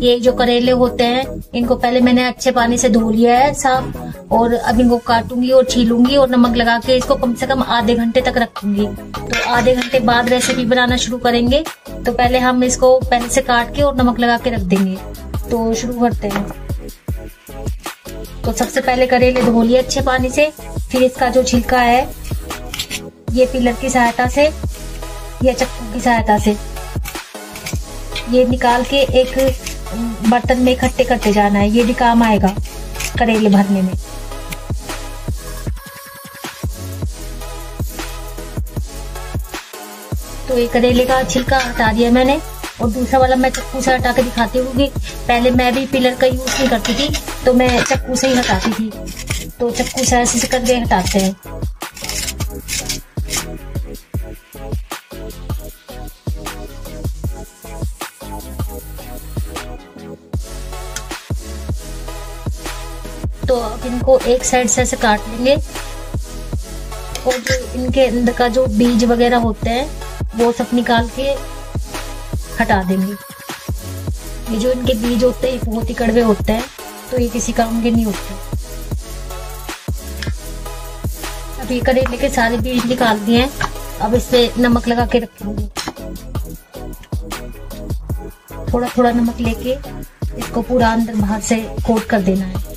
ये जो करेले होते हैं, इनको पहले मैंने अच्छे पानी से धो लिया है साफ़, और अब इनको काटूँगी और छीलूँगी और नमक लगा के इसको कम से कम आधे घंटे तक रखूँगी। तो आधे घंटे बाद रेसिपी बनाना शुरू करेंगे। तो पहले हम इसको पहले से काट के और नमक लगा के रख देंगे। तो शुरू करते हैं। तो सबसे पहले करेले धो लिए अच्छे पानी से। फिर इसका जो छिलका है, ये पिलर की सहायता से, या चक्कू की सहायता से। ये निकाल के एक बर्तन में इकट्ठे करते जाना है, ये भी काम आएगा करेले भरने में। तो ये करेले का छिलका हटा दिया मैंने और दूसरा वाला मैं चक्कू से हटा के दिखाती हूँ पहले मैं भी पिलर का यूज़ नहीं करती थी तो मैं चक्कू से ही हटाती थी। तो चक्कू से ऐसे करके हटाते हैं। तो अब इनको एक साइड से ऐसे काट लेंगे। और जो इनके अंदर का जो बीज वगैरह होते हैं, वो सब निकाल के हटा देंगे। ये जो इनके बीज होते हैं बहुत ही कड़वे होते हैं तो ये किसी काम के नहीं होते। अब ये करेले के सारे बीज निकाल दिए हैं। अब इस नमक लगा के रखेंगे। थोड़ा थोड़ा नमक लेके इसको पूरा अंदर बाहर से कोट कर देना है।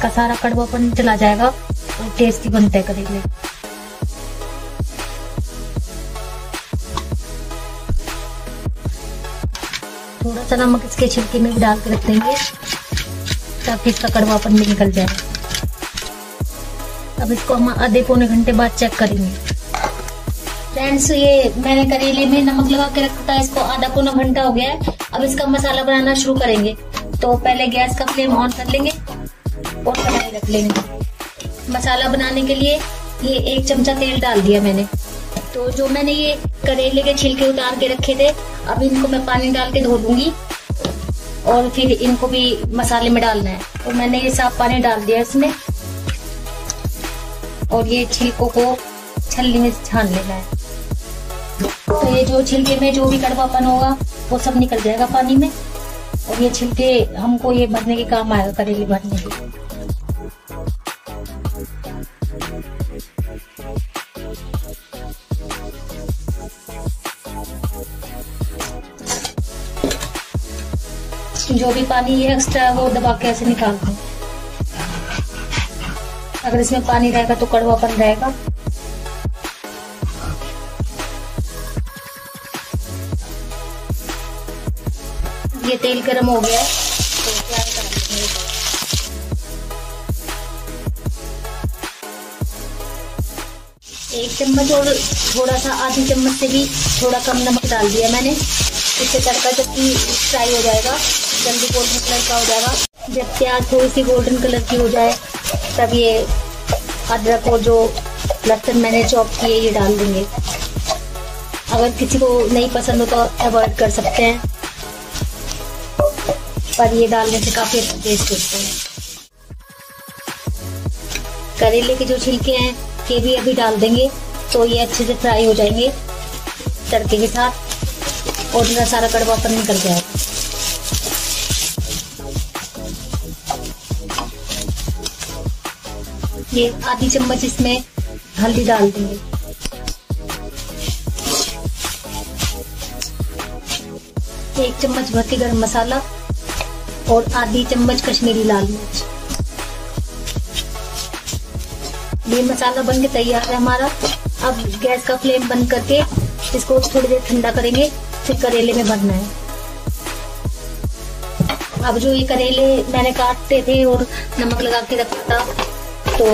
इसका सारा कड़वापन चला जाएगा और टेस्टी बनते हैं करेले थोड़ा सा नमक इसके छिलके में भी डाल के रख देंगे, ताकि इसका कड़वापन भी निकल जाए। अब इसको हम आधे पौने घंटे बाद चेक करेंगे। फ्रेंड्स ये मैंने करेले में नमक लगा के रखा था, इसको आधा पौना घंटा हो गया है। अब इसका मसाला बनाना शुरू करेंगे। तो पहले गैस का फ्लेम ऑन कर लेंगे। और कढ़ाई रख लेंगे मसाला बनाने के लिए ये एक चमचा तेल डाल दिया मैंने। तो जो मैंने ये करेले के छिलके उतार के रखे थे, अब इनको मैं पानी डाल के धो लूँगी और फिर इनको भी मसाले में डालना है। तो मैंने ये साफ़ पानी डाल दिया इसमें और ये छिलकों को छलनी में छान लेना है। तो ये जो छिलके में जो भी कड़वापन होगा, वो सब निकल जाएगा पानी में और ये छिलके हमको ये भरने के काम आएगा करेले भरने के। जो भी पानी ये एक्स्ट्रा है वो दबा के ऐसे निकाल दो। अगर इसमें पानी रहेगा तो कड़वापन रहेगा। ये तेल गर्म हो गया तो एक चम्मच और थोड़ा सा आधी चम्मच से भी थोड़ा कम नमक डाल दिया मैंने। इससे तड़का जबकि फ्राई हो जाएगा। जल्दी गोल्डन कलर का हो जाएगा। जब प्याज थोड़ी सी गोल्डन कलर की हो जाए, तब ये अदरक और जो लहसुन मैंने चॉप किए, ये डाल देंगे। अगर किसी को नहीं पसंद हो तो अवॉइड कर सकते हैं। पर ये डालने से काफ़ी अच्छा टेस्ट होता है। करेले के जो छिलके हैं, ये भी अभी डाल देंगे तो ये अच्छे से फ्राई हो जाएँगे तड़के के साथ, और इनका सारा कड़वापन निकल जाएगा ये आधी चम्मच इसमें हल्दी डाल देंगे। एक चम्मच भर के गरम मसाला और आधी चम्मच कश्मीरी लाल मिर्च। ये मसाला बन के तैयार है हमारा। अब गैस का फ्लेम बंद करके इसको थोड़ी देर ठंडा करेंगे, फिर करेले में भरना है। अब जो ये करेले मैंने काटते थे और नमक लगा के रखा था तो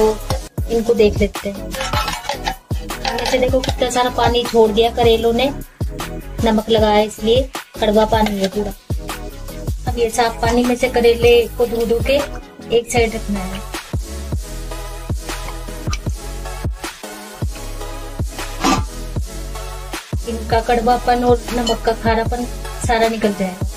इनको देख लेते हैं। वैसे देखो कितना सारा पानी छोड़ दिया करेलों ने। नमक लगाया इसलिए, कड़वा पानी है पूरा। अब ये साफ़ पानी में से करेले को धो धो के एक साइड रखना है। इनका कड़वापन और नमक का खारापन सारा निकल जाएगा।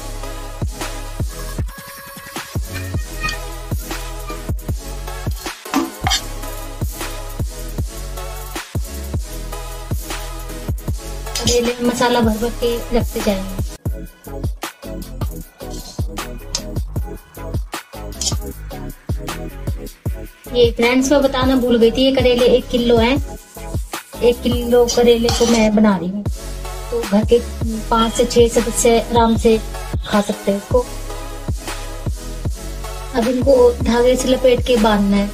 में मसाला भर भर के रखते जाएँगे। ये फ्रेंड्स को बताना भूल गई थी, ये करेले एक किलो हैं। एक किलो करेले को मैं बना रही हूँ। तो घर के पाँच से छह सदस्य आराम से खा सकते हैं इसको। अब इनको धागे से लपेट के बांधना है।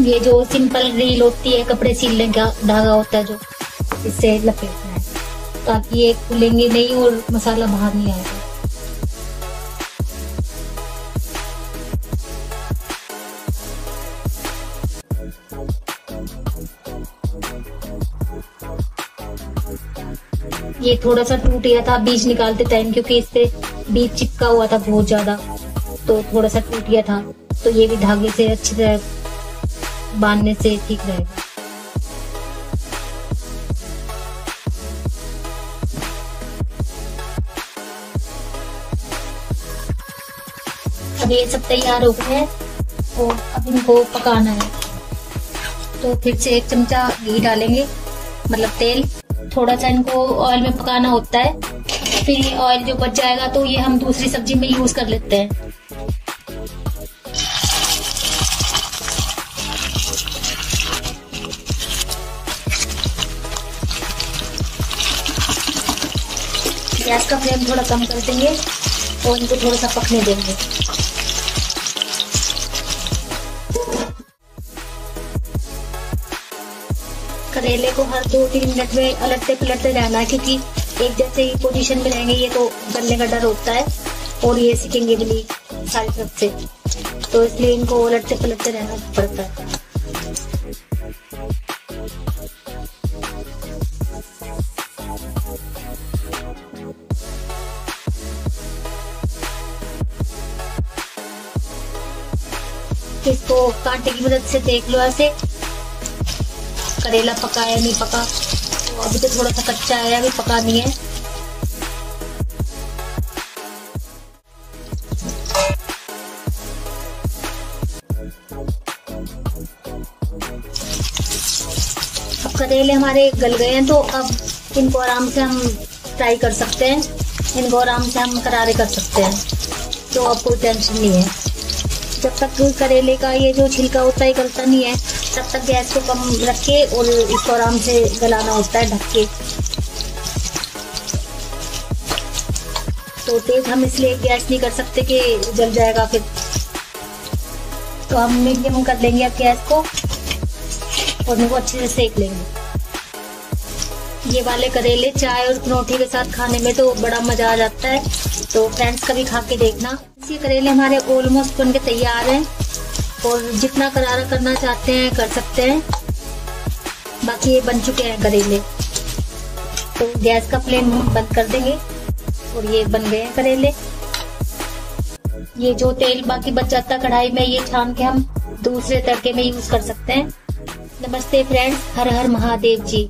ये जो सिंपल रील होती है, कपड़े सिलने का धागा होता है जो, इससे लपेटना। ताकि ये खुलेंगे नहीं और मसाला बाहर नहीं आएगा ये थोड़ा सा टूट गया था, बीज निकालते टाइम क्योंकि इससे बीज चिपका हुआ था बहुत ज़्यादा तो थोड़ा सा टूट गया था। तो ये भी धागे से अच्छी तरह बांधने से ठीक रहेगा। अब ये सब तैयार हो गए हैं और अब इनको पकाना है। तो फिर से एक चमचा घी डालेंगे मतलब तेल। थोड़ा सा इनको ऑयल में पकाना होता है। फिर ऑयल जो बच जाएगा तो ये हम दूसरी सब्ज़ी में यूज़ कर लेते हैं। गैस का फ्लेम थोड़ा कम कर देंगे और इनको थोड़ा सा पकने देंगे। करेले को हर दो तीन मिनट में अलटते पलटते रहना है क्योंकि एक जैसे ही पोजीशन में रहेंगे, ये तो गलने का डर होता है, और ये सीखेंगे भी सारी तरफ़ से। तो इसलिए इनको उलटते पलटते रहना पड़ता है। इसको कांटे की मदद से देख लो ऐसे। करेला पका है, नहीं पका। तो अभी तो थोड़ा सा कच्चा है, अभी पका नहीं है। अब करेले हमारे गल गए हैं तो अब इनको आराम से हम फ्राई कर सकते हैं। इनको आराम से हम करारे कर सकते हैं। तो अब कोई टेंशन नहीं है। जब तक करेले का ये जो छिलका होता है गलता नहीं है। तब तक गैस को कम रख के और इसको आराम से गलाना होता है, ढक के। तो तेज हम इसलिए गैस नहीं कर सकते कि जल जाएगा फिर। तो हम मीडियम कर लेंगे अब गैस को और इनको अच्छे से सेक लेंगे। ये वाले करेले, चाय और परोठी के साथ खाने में तो बड़ा मज़ा आ जाता है। तो फ्रेंड्स कभी खा के देखना। ये करेले हमारे ऑलमोस्ट बन के तैयार हैं। और जितना करारा करना चाहते हैं, कर सकते हैं। बाकी ये बन चुके हैं करेले। तो गैस का फ्लेम बंद कर देंगे और ये बन गए हैं करेले। ये जो तेल बाकी बच जाता कढ़ाई में, ये छान के हम दूसरे तड़के में यूज़ कर सकते हैं। नमस्ते फ्रेंड्स हर हर महादेव जी।